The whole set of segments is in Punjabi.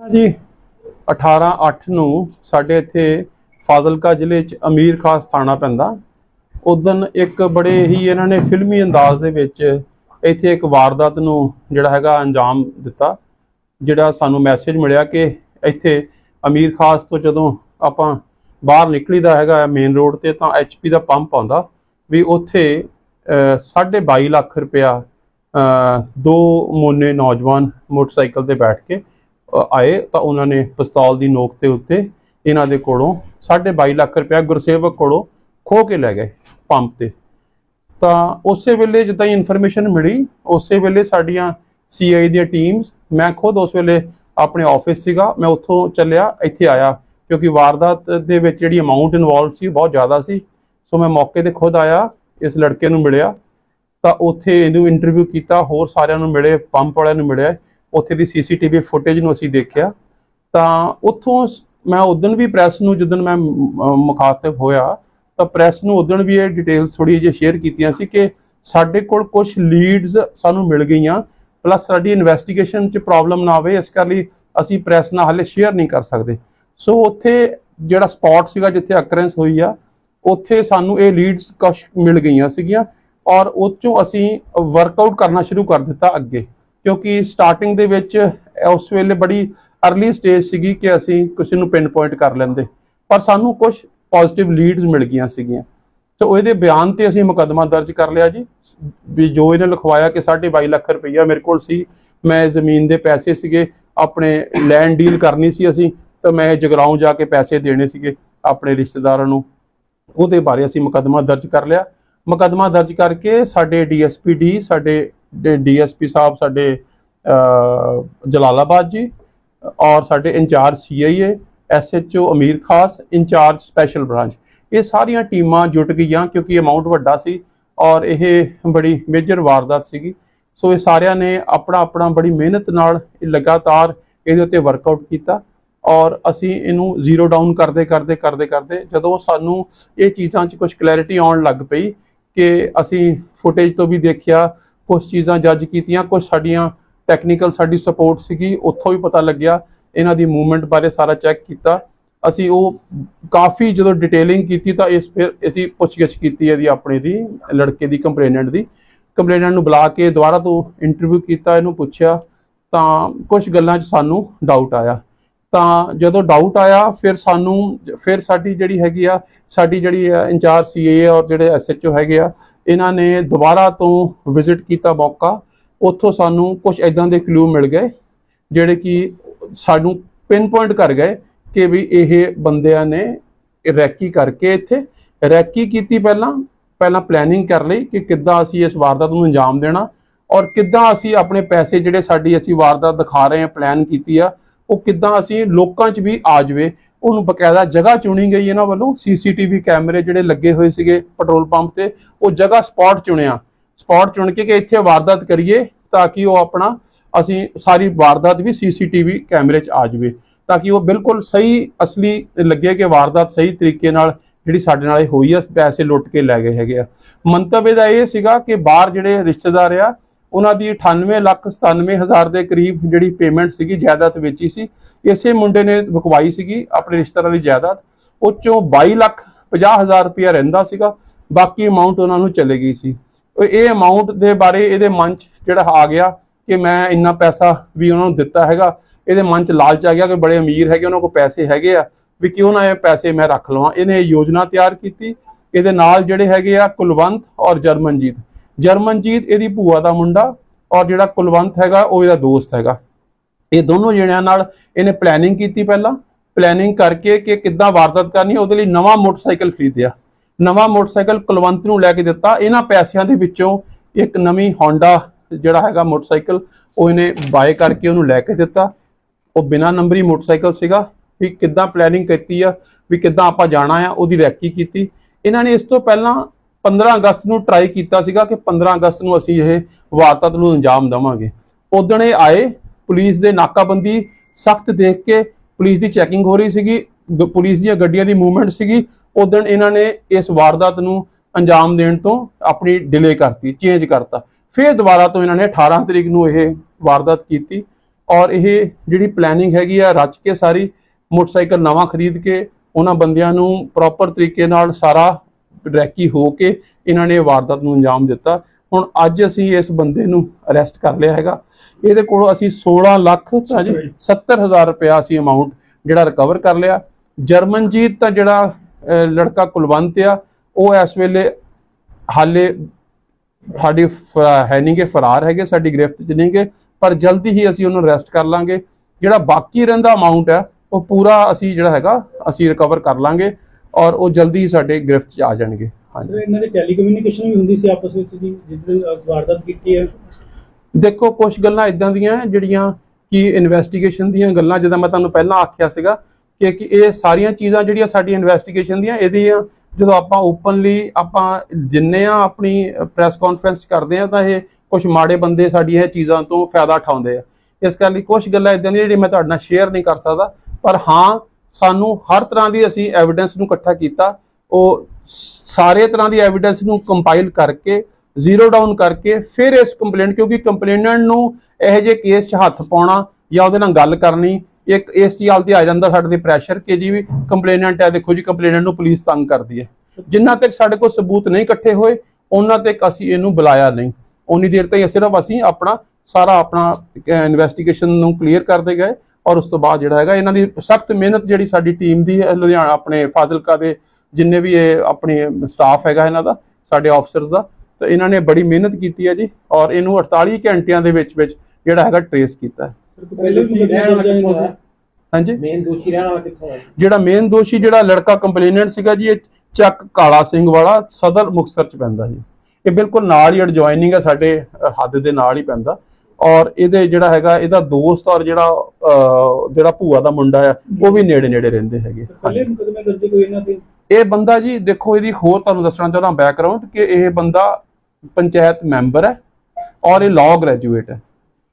ਜੀ। 18/8 ਨੂੰ ਸਾਡੇ ਇੱਥੇ ਫਾਜ਼ਿਲਕਾ ਜ਼ਿਲ੍ਹੇ 'ਚ ਅਮੀਰ ਖਾਸ ਥਾਣਾ ਪੈਂਦਾ। ਉਦੋਂ ਇੱਕ ਬੜੇ ਹੀ ਇਹਨਾਂ ਨੇ ਫਿਲਮੀ ਅੰਦਾਜ਼ ਦੇ ਵਿੱਚ ਇੱਥੇ ਇੱਕ ਵਾਰਦਾਤ ਨੂੰ ਜਿਹੜਾ ਹੈਗਾ ਅੰਜਾਮ ਦਿੱਤਾ ਜਿਹੜਾ ਸਾਨੂੰ ਮੈਸੇਜ ਮਿਲਿਆ ਕਿ ਇੱਥੇ ਅਮੀਰ ਖਾਸ ਤੋਂ ਜਦੋਂ ਆਪਾਂ ਬਾਹਰ ਨਿਕਲੀਦਾ ਹੈਗਾ ਮੇਨ ਰੋਡ ਤੇ ਤਾਂ ਐਚਪੀ ਦਾ ਪੰਪ ਆਉਂਦਾ ਵੀ ਉੱਥੇ ਅਹ, ਸਾਢੇ 22 ਲੱਖ ਰੁਪਇਆ ਦੋ ਮੋਨੇ ਨੌਜਵਾਨ ਮੋਟਰਸਾਈਕਲ ਤੇ ਬੈਠ ਕੇ ਆਏ ਤਾਂ ਉਹਨਾਂ ਨੇ ਪਿਸਤੌਲ ਦੀ ਨੋਕ ਦੇ ਉੱਤੇ ਇਹਨਾਂ ਦੇ ਕੋਲੋਂ 22.5 ਲੱਖ ਰੁਪਇਆ ਗੁਰਸੇਵਕ ਕੋਲੋਂ ਖੋ ਕੇ ਲੈ ਗਏ ਪੰਪ ਤੇ। ਤਾਂ ਉਸੇ ਵੇਲੇ ਜਿੱਦਾਂ ਹੀ ਇਨਫੋਰਮੇਸ਼ਨ ਮਿਲੀ, ਉਸੇ ਵੇਲੇ ਸਾਡੀਆਂ ਸੀਆਈ ਦੀਆਂ ਟੀਮਸ ਮੈਂ ਖੁਦ ਉਸ ਵੇਲੇ ਆਪਣੇ ਆਫਿਸ ਸੀਗਾ, ਮੈਂ ਉੱਥੋਂ ਚੱਲਿਆ, ਇੱਥੇ ਆਇਆ ਕਿਉਂਕਿ ਵਾਰਦਾਤ ਦੇ ਵਿੱਚ ਜਿਹੜੀ ਅਮਾਉਂਟ ਇਨਵੋਲਵ ਸੀ ਬਹੁਤ ਜ਼ਿਆਦਾ ਸੀ। ਸੋ ਮੈਂ ਮੌਕੇ ਤੇ ਖੁਦ ਆਇਆ, ਇਸ ਲੜਕੇ ਨੂੰ ਮਿਲਿਆ। ਤਾਂ ਉੱਥੇ ਇਹਨੂੰ ਇੰਟਰਵਿਊ ਕੀਤਾ, ਹੋਰ ਸਾਰਿਆਂ ਨੂੰ ਮਿਲੇ, ਪੰਪ ਵਾਲਿਆਂ ਨੂੰ ਮਿਲਿਆ। ਉੱਥੇ ਦੀ ਸੀਸੀਟੀਵੀ ਫੁਟੇਜ ਨੂੰ ਅਸੀਂ ਦੇਖਿਆ, ਤਾਂ ਉੱਥੋਂ ਮੈਂ ਉਦੋਂ ਵੀ ਪ੍ਰੈਸ ਨੂੰ ਜਦੋਂ ਮੈਂ ਮ- ਮੁਖਾਤਬ ਹੋਇਆ, ਤਾਂ ਪ੍ਰੈਸ ਨੂੰ ਉਦੋਂ ਵੀ ਇਹ ਡਿਟੇਲਸ ਥੋੜੀ ਜਿਹੀ ਸ਼ੇਅਰ ਕੀਤੀਆਂ ਸੀ ਕਿ ਸਾਡੇ ਕੋਲ ਕੁਝ ਲੀਡਸ ਸਾਨੂੰ ਮਿਲ ਗਈਆਂ ਪਲੱਸ ਸਾਡੀ ਇਨਵੈਸਟੀਗੇਸ਼ਨ 'ਚ ਪ੍ਰੋਬਲਮ ਨਾ ਆਵੇ, ਇਸ ਕਰ ਲਈ ਅਸੀਂ ਪ੍ਰੈਸ ਨਾਲ ਹਾਲੇ ਸ਼ੇਅਰ ਨਹੀਂ ਕਰ ਸਕਦੇ। ਸੋ ਉੱਥੇ ਜਿਹੜਾ ਸਪੌਟ ਸੀਗਾ ਜਿੱਥੇ ਅਕਰੈਂਸ ਹੋਈ ਆ, ਉੱਥੇ ਸਾਨੂੰ ਇਹ ਲੀਡਸ ਕੁਝ ਮਿਲ ਗਈਆਂ ਸੀਗੀਆਂ, ਔਰ ਉਹ 'ਚੋਂ ਅਸੀਂ ਵਰਕਆਊਟ ਕਰਨਾ ਸ਼ੁਰੂ ਕਰ ਦਿੱਤਾ ਅੱਗੇ। ਕਿਉਂਕਿ ਸਟਾਰਟਿੰਗ ਦੇ ਵਿੱਚ ਉਸ ਵੇਲੇ ਬੜੀ ਅਰਲੀ ਸਟੇਜ ਸੀਗੀ ਕਿ ਅਸੀਂ ਕਿਸੇ ਨੂੰ ਪਿਨ ਪੁਆਇੰਟ ਕਰ ਲੈਂਦੇ। ਪਰ ਸਾਨੂੰ ਕੁਝ ਪੋਜ਼ਿਟਿਵ ਲੀਡਸ ਮਿਲ ਗਈਆਂ ਸੀਗੀਆਂ। ਤੇ ਇਹਦੇ ਬਿਆਨ ਤੇ ਅਸੀਂ ਮੁਕੱਦਮਾ ਦਰਜ ਕਰ ਲਿਆ ਜੀ। ਵੀ ਜੋ ਇਹਨੇ ਲਿਖਵਾਇਆ ਕਿ 22.5 ਲੱਖ ਰੁਪਈਆ ਮੇਰੇ ਕੋਲ ਸੀ, ਮੈਂ ਜ਼ਮੀਨ ਦੇ ਪੈਸੇ ਸੀਗੇ, ਆਪਣੇ ਲੈਂਡ ਡੀਲ ਕਰਨੀ ਸੀ ਅਸੀਂ, ਤਾਂ ਮੈਂ ਜਗਰਾਉਂ ਜਾ ਕੇ ਪੈਸੇ ਦੇਣੇ ਸੀਗੇ ਆਪਣੇ ਰਿਸ਼ਤੇਦਾਰਾਂ ਨੂੰ। ਉਹਦੇ ਬਾਰੇ ਅਸੀਂ ਮੁਕੱਦਮਾ ਦਰਜ ਕਰ ਲਿਆ। ਮੁਕੱਦਮਾ ਦਰਜ ਕਰਕੇ ਸਾਡੇ ਡੀਐਸਪੀ ਡੀ, ਸਾਡੇ ਡੀਐਸਪੀ ਸਾਹਿਬ ਸਾਡੇ ਜਲਾਲਾਬਾਦ ਜੀ ਔਰ ਸਾਡੇ ਇੰਚਾਰਜ ਸੀਆਈਏ, ਐਸਐਚਓ ਅਮੀਰ ਖਾਸ, ਇੰਚਾਰਜ ਸਪੈਸ਼ਲ ਬ੍ਰਾਂਚ। ਇਹ ਸਾਰੀਆਂ ਟੀਮਾਂ ਜੁਟ ਗਈਆਂ ਕਿਉਂਕਿ ਅਮਾਉਂਟ ਵੱਡਾ ਸੀ ਔਰ ਇਹ ਬੜੀ ਮੇਜਰ ਵਾਰਦਾਤ ਸੀਗੀ। ਸੋ ਇਹ ਸਾਰਿਆਂ ਨੇ ਆਪਣਾ ਆਪਣਾ ਬੜੀ ਮਿਹਨਤ ਨਾਲ ਲਗਾਤਾਰ ਇਹਦੇ ਉੱਤੇ ਵਰਕਆਊਟ ਕੀਤਾ ਔਰ ਅਸੀਂ ਇਹਨੂੰ ਜ਼ੀਰੋ ਡਾਊਨ ਕਰਦੇ ਕਰਦੇ ਕਰਦੇ ਕਰਦੇ ਜਦੋਂ ਸਾਨੂੰ ਇਹ ਚੀਜ਼ਾਂ 'ਚ ਕੁਝ ਕਲੈਰਿਟੀ ਆਉਣ ਲੱਗ ਪਈ ਕਿ ਅਸੀਂ ਫੁਟੇਜ ਤੋਂ ਵੀ ਦੇਖਿਆ ਕੁਝ ਚੀਜ਼ਾਂ ਜੱਜ ਕੀਤੀਆਂ ਕੁਝ ਸਾਡੀਆਂ ਟੈਕਨੀਕਲ ਸਾਡੀ ਸਪੋਰਟ ਸੀਗੀ, ਉੱਥੋਂ ਵੀ ਪਤਾ ਲੱਗਿਆ, ਇਹਨਾਂ ਦੀ ਮੂਵਮੈਂਟ ਬਾਰੇ ਸਾਰਾ ਚੈੱਕ ਕੀਤਾ। ਅਸੀਂ ਉਹ ਕਾਫੀ ਜਦੋਂ ਡਿਟੇਲਿੰਗ ਕੀਤੀ ਤਾਂ ਇਸ ਫਿਰ ਅਸੀਂ ਪੁੱਛਗਿੱਛ ਕੀਤੀ ਇਹਦੀ, ਆਪਣੇ ਦੀ, ਲੜਕੇ ਦੀ ਕੰਪਲੇਨੈਂਟ ਦੀ। ਕੰਪਲੇਨੈਂਟ ਨੂੰ ਬੁਲਾ ਕੇ ਦੁਬਾਰਾ ਤੋਂ ਇੰਟਰਵਿਊ ਕੀਤਾ, ਇਹਨੂੰ ਪੁੱਛਿਆ ਤਾਂ ਕੁਝ ਗੱਲਾਂ 'ਚ ਸਾਨੂੰ ਡਾਊਟ ਆਇਆ। ਤਾਂ ਜਦੋਂ ਡਾਊਟ ਆਇਆ, ਫਿਰ ਸਾਨੂੰ, ਫਿਰ ਸਾਡੀ ਜਿਹੜੀ ਹੈਗੀ ਆ, ਸਾਡੀ ਜਿਹੜੀ ਇੰਚਾਰਜ ਸੀਏ ਔਰ ਜਿਹੜੇ ਐਸਐਚਓ ਹੈਗੇ ਆ, ਇਹਨਾਂ ਨੇ ਦੁਬਾਰਾ ਤੋਂ ਵਿਜ਼ਿਟ ਕੀਤਾ ਮੌਕਾ। ਉੱਥੋਂ ਸਾਨੂੰ ਕੁਝ ਇਦਾਂ ਦੇ ਕਲੂ ਮਿਲ ਗਏ, ਜਿਹੜੇ ਕਿ ਸਾਨੂੰ ਪਿਨ ਪੁਆਇੰਟ ਕਰ ਗਏ ਕਿ ਵੀ ਇਹ ਬੰਦਿਆਂ ਨੇ ਰੈਕੀ ਕਰਕੇ ਇੱਥੇ, ਰੈਕੀ ਕੀਤੀ ਪਹਿਲਾਂ ਪਹਿਲਾਂ ਪਲੈਨਿੰਗ ਕਰ ਲਈ ਕਿ ਕਿੱਦਾਂ ਅਸੀਂ ਇਸ ਵਾਰਦਾਤ ਨੂੰ ਅੰਜਾਮ ਦੇਣਾ ਔਰ ਕਿੱਦਾਂ ਅਸੀਂ ਆਪਣੇ ਪੈਸੇ ਜਿਹੜੇ ਸਾਡੀ ਅਸੀਂ ਵਾਰਦਾਤ ਦਿਖਾ ਰਹੇ ਹਾਂ ਪਲਾਨ ਕੀਤੀ ਆ ਉਹ ਕਿੱਦਾਂ ਅਸੀਂ ਲੋਕਾਂ 'ਚ ਵੀ ਆ ਜਾਵੇ, ਉਹਨੂੰ ਬਕਾਇਦਾ ਜਗ੍ਹਾ ਚੁਣੀ ਗਈ ਇਹਨਾਂ ਵੱਲੋਂ, ਸੀਸੀਟੀਵੀ ਕੈਮਰੇ ਜਿਹੜੇ ਲੱਗੇ ਹੋਏ ਸੀਗੇ ਪੈਟਰੋਲ ਪੰਪ ਤੇ, ਉਹ ਜਗ੍ਹਾ ਸਪੌਟ ਚੁਣਿਆ। ਸਪੌਟ ਚੁਣ ਕੇ ਕਿ ਇੱਥੇ ਵਾਰਦਾਤ ਕਰੀਏ ਤਾਂ ਕਿ ਉਹ ਆਪਣਾ ਅਸੀਂ ਸਾਰੀ ਵਾਰਦਾਤ ਵੀ ਸੀਸੀਟੀਵੀ ਕੈਮਰੇ 'ਚ ਆ ਜਾਵੇ, ਤਾਂ ਕਿ ਉਹ ਬਿਲਕੁਲ ਸਹੀ ਅਸਲੀ ਲੱਗੇ ਕਿ ਵਾਰਦਾਤ ਸਹੀ ਤਰੀਕੇ ਨਾਲ ਜਿਹੜੀ ਸਾਡੇ ਨਾਲ ਇਹ ਹੋਈ ਆ, ਪੈਸੇ ਲੁੱਟ ਕੇ ਲੈ ਗਏ ਹੈਗੇ ਆ। ਮੰਤਵ ਇਹਦਾ ਇਹ ਸੀਗਾ ਕਿ ਬਾਹਰ ਜਿਹੜੇ ਰਿਸ਼ਤੇਦਾਰ ਆ ਉਹਨਾਂ ਦੀ 98 ਲੱਖ 97 ਹਜ਼ਾਰ ਦੇ ਕਰੀਬ ਜਿਹੜੀ ਪੇਮੈਂਟ ਸੀਗੀ, ਜਾਇਦਾਦ ਵੇਚੀ ਸੀ। ਇਸੇ ਮੁੰਡੇ ਨੇ ਵਿਕਵਾਈ ਸੀਗੀ ਆਪਣੇ ਰਿਸ਼ਤੇਦਾਰਾਂ ਦੀ ਜਾਇਦਾਦ। ਉਹ ਚੋਂ 22 ਲੱਖ 50 ਹਜ਼ਾਰ ਰੁਪਇਆ ਰਹਿੰਦਾ ਸੀਗਾ, ਬਾਕੀ ਅਮਾਉਂਟ ਉਹਨਾਂ ਨੂੰ ਚਲੇ ਗਈ ਸੀ। ਇਹ ਅਮਾਉਂਟ ਦੇ ਬਾਰੇ ਇਹਦੇ ਮਨ 'ਚ ਜਿਹੜਾ ਆ ਗਿਆ ਕਿ ਮੈਂ ਇੰਨਾ ਪੈਸਾ ਵੀ ਉਹਨਾਂ ਨੂੰ ਦਿੱਤਾ ਹੈਗਾ, ਇਹਦੇ ਮਨ 'ਚ ਲਾਲਚ ਆ ਗਿਆ ਕਿ ਬੜੇ ਅਮੀਰ ਹੈਗੇ, ਉਹਨਾਂ ਕੋਲ ਪੈਸੇ ਹੈਗੇ ਆ, ਵੀ ਕਿਉਂ ਨਾ ਇਹ ਪੈਸੇ ਮੈਂ ਰੱਖ ਲਵਾਂ। ਇਹਨੇ ਇਹ ਯੋਜਨਾ ਤਿਆਰ ਕੀਤੀ। ਇਹਦੇ ਨਾਲ ਜਿਹੜੇ ਹੈਗੇ ਆ ਕੁਲਵੰਤ ਔਰ ਜਰਮਨਜੀਤ। ਜਰਮਨਜੀਤ ਇਹਦੀ ਭੂਆ ਦਾ ਮੁੰਡਾ ਔਰ ਜਿਹੜਾ ਕੁਲਵੰਤ ਹੈਗਾ ਉਹ ਇਹਦਾ ਦੋਸਤ ਹੈਗਾ। ਇਹ ਦੋਨੋਂ ਜਣਿਆਂ ਨਾਲ ਇਹਨੇ ਪਲੈਨਿੰਗ ਕੀਤੀ ਪਹਿਲਾਂ। ਪਲੈਨਿੰਗ ਕਰਕੇ ਕਿ ਕਿੱਦਾਂ ਵਾਰਦਾਤ ਕਰਨੀ ਉਹਦੇ ਲਈ ਨਵਾਂ ਮੋਟਰਸਾਈਕਲ ਖਰੀਦਿਆ। ਨਵਾਂ ਮੋਟਰਸਾਈਕਲ ਕੁਲਵੰਤ ਨੂੰ ਲੈ ਕੇ ਦਿੱਤਾ। ਇਹਨਾਂ ਪੈਸਿਆਂ ਦੇ ਵਿੱਚੋਂ ਇੱਕ ਨਵੀਂ ਹੋਂਡਾ ਜਿਹੜਾ ਹੈਗਾ ਮੋਟਰਸਾਈਕਲ, ਉਹ ਇਹਨੇ ਬਾਏ ਕਰਕੇ ਉਹਨੂੰ ਲੈ ਕੇ ਦਿੱਤਾ। ਉਹ ਬਿਨਾ ਨੰਬਰੀ ਮੋਟਰਸਾਈਕਲ ਸੀਗਾ। ਵੀ ਕਿੱਦਾਂ ਪਲੈਨਿੰਗ ਕੀਤੀ ਆ, ਵੀ ਕਿੱਦਾਂ ਆਪਾਂ ਜਾਣਾ ਆ, ਉਹਦੀ ਰੈਕੀ ਕੀਤੀ। ਇਹਨਾਂ ਨੇ ਇਸ ਤੋਂ ਪਹਿਲਾਂ 15 ਅਗਸਤ ਨੂੰ ਟਰਾਈ ਕੀਤਾ ਸੀਗਾ ਕਿ 15 ਅਗਸਤ ਨੂੰ ਅਸੀਂ ਇਹ ਵਾਰਦਾਤ ਨੂੰ ਅੰਜਾਮ ਦੇਵਾਂਗੇ। ਉਦੋਂ ਇਹ ਆਏ, ਪੁਲਿਸ ਦੇ ਨਾਕਾਬੰਦੀ, ਸਖਤ ਦੇਖ ਕੇ ਪੁਲਿਸ ਦੀ ਚੈਕਿੰਗ ਹੋ ਰਹੀ ਸੀਗੀ ਪੁਲਿਸ ਦੀਆਂ ਗੱਡੀਆਂ ਦੀ ਮੂਵਮੈਂਟ ਸੀਗੀ ਉਦੋਂ ਇਹਨਾਂ ਨੇ ਇਸ ਵਾਰਦਾਤ ਨੂੰ ਅੰਜਾਮ ਦੇਣ ਤੋਂ ਆਪਣੀ ਡਿਲੇ ਕਰਤੀ ਚੇਂਜ ਕਰਤਾ। ਫਿਰ ਦੁਬਾਰਾ ਤੋਂ ਇਹਨਾਂ ਨੇ 18 ਤਰੀਕ ਨੂੰ ਇਹ ਵਾਰਦਾਤ ਕੀਤੀ ਔਰ ਇਹ ਜਿਹੜੀ ਪਲੈਨਿੰਗ ਹੈਗੀ ਆ ਰਚ ਕੇ ਸਾਰੀ ਮੋਟਰਸਾਈਕਲ ਨਵਾਂ ਖਰੀਦ ਕੇ ਉਹਨਾਂ ਬੰਦਿਆਂ ਨੂੰ ਪ੍ਰੋਪਰ ਤਰੀਕੇ ਨਾਲ ਸਾਰਾ ਰੈਕੀ ਹੋ ਕੇ ਇਹਨਾਂ ਨੇ ਵਾਰਦਾਤ ਨੂੰ ਅੰਜਾਮ ਦਿੱਤਾ। ਹੁਣ ਅੱਜ ਅਸੀਂ ਇਸ ਬੰਦੇ ਨੂੰ ਅਰੈਸਟ ਕਰ ਲਿਆ ਹੈਗਾ। ਇਹਦੇ ਕੋਲੋਂ ਅਸੀਂ 16 ਲੱਖ ਤਾਂ ਜੀ 70000 ਰੁਪਇਆ ਅਸੀਂ ਅਮਾਉਂਟ ਜਿਹੜਾ ਰਿਕਵਰ ਕਰ ਲਿਆ। ਜਰਮਨਜੀਤ ਤਾਂ ਜਿਹੜਾ ਲੜਕਾ ਕੁਲਵੰਤ ਆ ਉਹ ਇਸ ਵੇਲੇ ਹਾਲੇ ਸਾਡੀ ਹੈ ਨਹੀਂ ਕਿ ਫਰਾਰ ਹੈਗੇ ਸਾਡੀ ਗ੍ਰਿਫਤ 'ਚ ਨਹੀਂ ਗੇ ਪਰ ਜਲਦੀ ਹੀ ਅਸੀਂ ਉਹਨੂੰ ਅਰੈਸਟ ਕਰ ਲਾਂਗੇ। ਜਿਹੜਾ ਬਾਕੀ ਰਹਿੰਦਾ ਅਮਾਉਂਟ ਹੈ ਉਹ ਪੂਰਾ ਅਸੀਂ ਜਿਹੜਾ ਹੈਗਾ ਅਸੀਂ ਰਿਕਵਰ ਕਰ ਲਾਂਗੇ। ਔਰ ਉਹ ਜਲਦੀ ਹੀ ਸਾਡੇ ਗ੍ਰਿਫਤ 'ਚ ਆ ਜਾਣਗੇ। ਹਾਂਜੀ। ਇਹਨਾਂ ਦੀ ਟੈਲੀਕਮਿਊਨੀਕੇਸ਼ਨ ਵੀ ਹੁੰਦੀ ਸੀ ਆਪਸ ਵਿੱਚ ਜੀ ਅਹ, ਵਾਰਦਾਤ ਕੀਤੀ ਹੈ? ਦੇਖੋ ਕੁਝ ਗੱਲਾਂ ਇਦਾਂ ਦੀਆਂ ਜਿਹੜੀਆਂ ਕਿ ਇਨਵੈਸਟੀਗੇਸ਼ਨ ਦੀਆਂ ਗੱਲਾਂ ਜਿੱਦਾਂ ਮੈਂ ਤੁਹਾਨੂੰ ਪਹਿਲਾਂ ਆਖਿਆ ਸੀਗਾ ਕਿ ਕਿ ਇਹ ਸਾਰੀਆਂ ਚੀਜ਼ਾਂ ਜਿਹੜੀਆਂ ਸਾਡੀ ਇਨਵੈਸਟੀਗੇਸ਼ਨ ਦੀਆਂ ਇਹਦੀਆਂ ਜਦੋਂ ਆਪਾਂ ਓਪਨਲੀ ਆਪਾਂ ਜਿੰਨੇ ਆ ਆਪਣੀ ਪ੍ਰੈਸ ਕਾਨਫਰੰਸ ਕਰਦੇ ਆ ਤਾਂ ਇਹ ਕੁਝ ਮਾੜੇ ਬੰਦੇ ਸਾਡੀਆਂ ਇਹ ਚੀਜ਼ਾਂ ਤੋਂ ਫਾਇਦਾ ਉਠਾਉਂਦੇ ਆ। ਇਸ ਕਰਕੇ ਕੁਝ ਗੱਲਾਂ ਇਦਾਂ ਦੀਆਂ ਜਿਹੜੀਆਂ ਮੈਂ ਤੁਹਾਡੇ ਨਾਲ ਸ਼ੇਅਰ ਨਹੀਂ ਕਰ ਸਕਦਾ ਪਰ ਹਾਂ ਸਾਨੂੰ ਹਰ ਤਰ੍ਹਾਂ ਦੀ ਅਸੀਂ ਐਵੀਡੈਂਸ ਨੂੰ ਇਕੱਠਾ ਕੀਤਾ। ਉਹ ਸਾਰੇ ਤਰ੍ਹਾਂ ਦੀ ਐਵੀਡੈਂਸ ਨੂੰ ਕੰਪਾਈਲ ਕਰਕੇ ਜ਼ੀਰੋ ਡਾਊਨ ਕਰਕੇ ਫਿਰ ਇਸ ਕੰਪਲੇਂਟ ਕਿਉਂਕਿ ਕੰਪਲੇਨੈਂਟ ਨੂੰ ਇਹੋ ਜਿਹੇ ਕੇਸ 'ਚ ਹੱਥ ਪਾਉਣਾ ਜਾਂ ਉਹਦੇ ਨਾਲ ਗੱਲ ਕਰਨੀ, ਇੱਕ ਇਸ ਚੀਜ਼ ਤੇ ਆ ਜਾਂਦਾ ਸਾਡੇ ਤੇ ਪ੍ਰੈਸ਼ਰ ਕਿ ਜੀ ਵੀ ਕੰਪਲੇਨੈਂਟ ਹੈ, ਦੇਖੋ ਜੀ ਕੰਪਲੇਨੈਂਟ ਨੂੰ ਪੁਲਿਸ ਤੰਗ ਕਰਦੀ ਹੈ। ਜਿੰਨਾ ਤੱਕ ਸਾਡੇ ਕੋਲ ਸਬੂਤ ਨਹੀਂ ਇਕੱਠੇ ਹੋਏ, ਉਹਨਾਂ ਤੱਕ ਅਸੀਂ ਇਹਨੂੰ ਬੁਲਾਇਆ ਨਹੀਂ। ਉਨੀ ਦੇਰ ਤਾਈਂ ਸਿਰਫ ਅਸੀਂ ਆਪਣਾ ਸਾਰਾ ਆਪਣਾ ਇਨਵੈਸਟੀਗੇਸ਼ਨ ਨੂੰ ਕਲੀਅਰ ਕਰਦੇ ਗਏ। ਔਰ ਉਸ ਤੋਂ ਬਾਅਦ ਜਿਹੜਾ ਹੈਗਾ ਇਹਨਾਂ ਦੀ ਸਖਤ ਮਿਹਨਤ ਜਿਹੜੀ ਸਾਡੀ ਟੀਮ ਦੀ ਹੈ ਲੁਧਿਆਣਾ ਆਪਣੇ ਫਾਜ਼ਿਲਕਾ ਦੇ ਜਿੰਨੇ ਵੀ ਇਹ ਆਪਣੀ ਸਟਾਫ ਹੈਗਾ ਇਹਨਾਂ ਦਾ ਸਾਡੇ ਆਫਸਰਸ ਦਾ ਤਾਂ ਇਹਨਾਂ ਨੇ ਬੜੀ ਮਿਹਨਤ ਕੀਤੀ ਹੈ ਜੀ ਔਰ ਇਹਨੂੰ 48 ਘੰਟਿਆਂ ਦੇ ਵਿੱਚ ਵਿੱਚ ਜਿਹੜਾ ਹੈਗਾ ਟਰੇਸ ਕੀਤਾ ਹੈ। ਹਾਂਜੀ? ਮੇਨ ਦੋਸ਼ੀ ਰਹਿਣ ਵਾਲਾ ਕਿੱਥੋਂ ਹੈ ਜਿਹੜਾ ਮੇਨ ਦੋਸ਼ੀ ਜਿਹੜਾ ਲੜਕਾ ਕੰਪਲੇਨੈਂਟ ਸੀਗਾ ਜੀ ਇਹ ਚੱਕ ਕਾਲਾ ਸਿੰਘ ਵਾਲਾ ਸਦਰ ਮੁਕਤਸਰ ਚ ਪੈਂਦਾ ਜੀ। ਇਹ ਬਿਲਕੁਲ ਨਾਲ ਹੀ ਐਡਜੋਇਨਿੰਗ ਹੈ ਸਾਡੇ ਹੱਦ ਦੇ ਨਾਲ ਹੀ ਪੈਂਦਾ। ਔਰ ਇਹਦੇ ਜਿਹੜਾ ਹੈਗਾ ਇਹਦਾ ਦੋਸਤ ਔਰ ਜਿਹੜਾ ਜਿਹੜਾ ਭੂਆ ਦਾ ਮੁੰਡਾ ਆ ਉਹ ਵੀ ਨੇੜੇ ਨੇੜੇ ਰਹਿੰਦੇ ਹੈਗੇ। ਸਰ, ਪਹਿਲੇ ਮੁਕੱਦਮੇ ਦਰਜ ਕੋਈ ਇਹਨਾਂ ਤੇ? ਇਹ ਬੰਦਾ ਜੀ ਦੇਖੋ ਇਹਦੀ ਹੋਰ ਤੁਹਾਨੂੰ ਦੱਸਣਾ ਚਾਹੁੰਦਾ ਬੈਕਗ੍ਰਾਉਂਡ ਕਿ ਇਹ ਬੰਦਾ ਪੰਚਾਇਤ ਮੈਂਬਰ ਹੈ ਔਰ ਇਹ ਲਾਅ ਗ੍ਰੈਜੂਏਟ ਹੈ।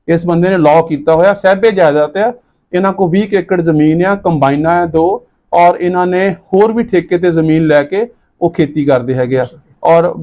ਇਸ ਬੰਦੇ ਨੇ ਲਾਅ ਕੀਤਾ ਹੋਇਆ ਸਹਿਬੇ ਜਾਇਦਾਦ ਆ ਇਹਨਾਂ ਕੋ 20 ਕੁ ਏਕੜ ਜ਼ਮੀਨ ਆ ਕੰਬਾਈਨਾਂ ਆ ਦੋ ਔਰ ਇਹਨਾਂ ਨੇ ਹੋਰ ਵੀ ਠੇਕੇ ਤੇ ਜ਼ਮੀਨ ਲੈ ਕੇ ਉਹ ਖੇਤੀ ਕਰਦੇ ਹੈਗੇ ਆ। ਔਰ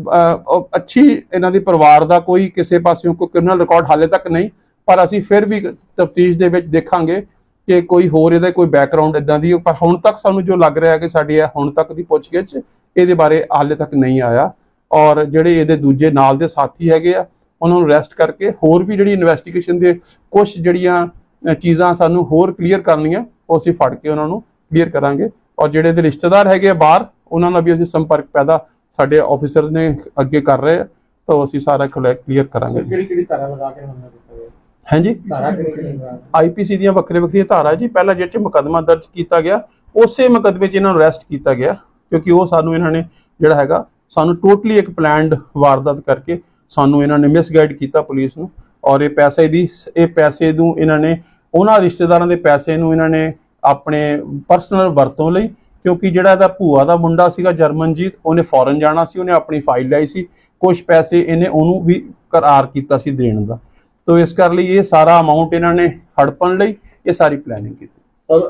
ਅੱਛੀ ਇਹਨਾਂ ਦੇ ਪਰਿਵਾਰ ਦਾ ਕੋਈ ਕਿਸੇ ਪਾਸਿਓਂ ਕੋਈ ਕ੍ਰਿਮੀਨਲ ਰਿਕਾਰਡ ਹਾਲੇ ਤੱਕ ਨਹੀਂ, ਪਰ ਅਸੀਂ ਫਿਰ ਵੀ ਤਫਤੀਸ਼ ਦੇ ਵਿੱਚ ਦੇਖਾਂਗੇ ਕਿ ਕੋਈ ਹੋਰ ਇਹਦਾ ਕੋਈ ਬੈਕਗ੍ਰਾਉਂਡ ਇਦਾਂ ਦੀ, ਪਰ ਹੁਣ ਤੱਕ ਸਾਨੂੰ ਜੋ ਲੱਗ ਰਿਹਾ ਕਿ ਸਾਡੀ ਇਹ ਹੁਣ ਤੱਕ ਦੀ ਪੁੱਛਗਿੱਛ ਇਹਦੇ ਬਾਰੇ ਹਾਲੇ ਤੱਕ ਨਹੀਂ ਆਇਆ। ਔਰ ਜਿਹੜੇ ਇਹਦੇ ਦੂਜੇ ਨਾਲ ਦੇ ਸਾਥੀ ਹੈਗੇ ਆ, ਉਹਨਾਂ ਨੂੰ ਅਰੈਸਟ ਕਰਕੇ ਹੋਰ ਵੀ ਜਿਹੜੀ ਇਨਵੈਸਟੀਗੇਸ਼ਨ ਦੇ ਕੁਝ ਜਿਹੜੀਆਂ ਚੀਜ਼ਾਂ ਸਾਨੂੰ ਹੋਰ ਕਲੀਅਰ ਕਰਨੀਆਂ, ਉਹ ਅਸੀਂ ਫੜ ਕੇ ਉਹਨਾਂ ਨੂੰ ਕਲੀਅਰ ਕਰਾਂਗੇ। ਔਰ ਜਿਹੜੇ ਇਹਦੇ ਰਿਸ਼ਤੇਦਾਰ ਹੈਗੇ ਆ ਬਾਹਰ, ਉਹਨਾਂ ਨਾਲ ਵੀ ਅਸੀਂ ਸੰਪਰਕ ਪੈਦਾ ਸਾਡੇ ਆਫੀਸਰ ਨੇ ਅੱਗੇ ਕਰ ਰਹੇ ਆ ਤਾਂ ਅਸੀਂ ਸਾਰਾ ਕਲੀਅਰ ਕਰਾਂਗੇ। ਕਿਹੜੀ ਕਿਹੜੀ ਧਾਰਾ ਲਗਾ ਕੇ ਹਮਲਾ ਕੀਤਾ ਗਿਆ? ਹਾਂਜੀ? ਧਾਰਾ ਕਿਹੜੀ ਆਈਪੀਸੀ ਦੀਆਂ ਵੱਖਰੇ ਵੱਖਰੀਆਂ ਧਾਰਾ ਜੀ ਪਹਿਲਾਂ ਜਿਹੜੇ ਚ ਮੁਕੱਦਮਾ ਦਰਜ ਕੀਤਾ ਗਿਆ ਉਸੇ ਮੁਕੱਦਮੇ 'ਚ ਇਹਨਾਂ ਨੂੰ ਅਰੈਸਟ ਕੀਤਾ ਗਿਆ ਕਿਉਂਕਿ ਉਹ ਸਾਨੂੰ ਇਹਨਾਂ ਨੇ ਜਿਹੜਾ ਹੈਗਾ ਸਾਨੂੰ ਟੋਟਲੀ ਇੱਕ ਪਲਾਨਡ ਵਾਰਦਾਤ ਕਰਕੇ ਸਾਨੂੰ ਇਹਨਾਂ ਨੇ ਮਿਸਗਾਈਡ ਕੀਤਾ ਪੁਲਿਸ ਨੂੰ ਔਰ ਇਹ ਪੈਸੇ ਦੀ ਇਹ ਪੈਸੇ ਨੂੰ ਇਹਨਾਂ ਨੇ ਉਹਨਾਂ ਰਿਸ਼ਤੇਦਾਰਾਂ ਦੇ ਪੈਸੇ ਨੂੰ ਇਹਨਾਂ ਨੇ ਆਪਣੇ ਪਰਸਨਲ ਵਰਤੋਂ ਲਈ ਕਿਉਂਕਿ ਜਿਹੜਾ ਇਹਦਾ ਭੂਆ ਦਾ ਮੁੰਡਾ ਸੀਗਾ ਜਰਮਨਜੀਤ ਉਹਨੇ ਫੋਰਨ ਜਾਣਾ ਸੀ ਉਹਨੇ ਆਪਣੀ ਫਾਈਲ ਲਈ ਸੀ ਕੁਝ ਪੈਸੇ ਇਹਨੇ ਉਹਨੂੰ ਵੀ ਕਰਾਰ ਕੀਤਾ ਸੀ ਦੇਣ ਦਾ। ਤੋ ਇਸ ਕਰ ਲਈ ਇਹ ਸਾਰਾ ਅਮਾਉਂਟ ਇਹਨਾਂ ਨੇ ਹੜਪਣ ਲਈ ਇਹ ਸਾਰੀ ਪਲੈਨਿੰਗ ਕੀਤੀ। ਸਰ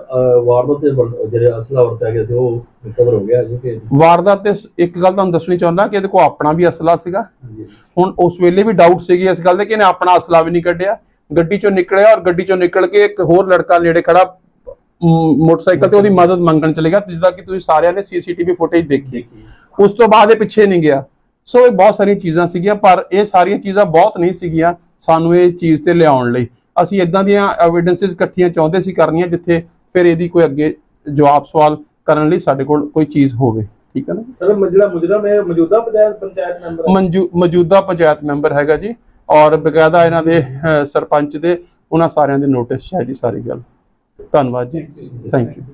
ਵਾਰਦਾਤ ਵਰ- ਜਿਹੜੇ ਅਸਲਾ ਵਰਤਿਆ ਗਿਆ ਸੀ ਉਹ ਰਿਕਵਰ ਹੋ ਗਿਆ ਜੀ ਕਿ? ਵਾਰਦਾਤ ਤੇ ਇੱਕ ਗੱਲ ਤੁਹਾਨੂੰ ਦੱਸਣੀ ਚਾਹੁੰਦਾ ਕਿ ਇਹਦੇ ਕੋਲ ਆਪਣਾ ਵੀ ਅਸਲਾ ਸੀਗਾ। ਹੁਣ ਉਸ ਵੇਲੇ ਵੀ ਡਾਊਟ ਸੀਗੀ ਇਸ ਗੱਲ ਦੇ ਕਿ ਇਹਨੇ ਆਪਣਾ ਅਸਲਾ ਵੀ ਨਹੀਂ ਕੱਢਿਆ। ਗੱਡੀ ਚੋਂ ਨਿਕਲਿਆ ਔਰ ਗੱਡੀ ਚੋਂ ਨਿਕਲ ਕੇ ਇੱਕ ਹੋਰ ਲੜਕਾ ਨੇੜੇ ਖੜਾ ਮੋਟਰਸਾਈਕਲ ਤੇ ਉਹਦੀ ਮਦਦ ਮੰਗਣ ਚਲੇ ਗਿਆ ਜਿੱਦਾਂ ਕਿ ਤੁਸੀਂ ਸਾਰਿਆਂ ਨੇ ਸੀਸੀਟੀਵੀ ਫੁਟੇਜ ਦੇਖੀ। ਉਸ ਤੋਂ ਬਾਅਦ ਇਹ ਪਿੱਛੇ ਨਹੀਂ ਗਿਆ। ਸੋ ਇਹ ਬਹੁਤ ਸਾਰੀਆਂ ਚੀਜ਼ਾਂ ਸੀਗੀਆਂ ਪਰ ਇਹ ਸਾਰੀਆਂ ਚੀਜ਼ਾਂ ਬਹੁਤ ਨਹੀਂ ਸੀਗੀਆਂ ਸਾਨੂੰ ਇਹ ਚੀਜ਼ ਤੇ ਲਿਆਉਣ ਲਈ। ਅਸੀਂ ਇਦਾਂ ਦੀਆਂ ਐਵੀਡੈਂਸਸ ਇਕੱਠੀਆਂ ਚਾਹੁੰਦੇ ਸੀ ਕਰਨੀਆਂ ਜਿੱਥੇ ਫਿਰ ਇਹਦੀ ਕੋਈ ਅੱਗੇ ਜਵਾਬ ਸਵਾਲ ਕਰਨ ਲਈ ਸਾਡੇ ਕੋਲ ਕੋਈ ਚੀਜ਼ ਹੋਵੇ। ਠੀਕ ਹੈ ਨਾ ਸਰ ਮ- ਜਿਹੜਾ ਮੁਜਰਮ ਹੈ ਮੌਜੂਦਾ ਪੰਚਾਇਤ ਪੰਚਾਇਤ ਮੈਂਬਰ ਮੌਜੂਦਾ ਪੰਚਾਇਤ ਮੈਂਬਰ ਹੈਗਾ ਜੀ। ਔਰ ਬਕਾਇਦਾ ਇਹਨਾਂ ਦੇ ਸਰਪੰਚ ਦੇ ਉਹਨਾਂ ਸਾਰਿਆਂ ਦੇ ਨੋਟਿਸ ਹੈ ਜੀ ਸਾਰੀ ਗੱਲ। ਧੰਨਵਾਦ ਜੀ। Thank you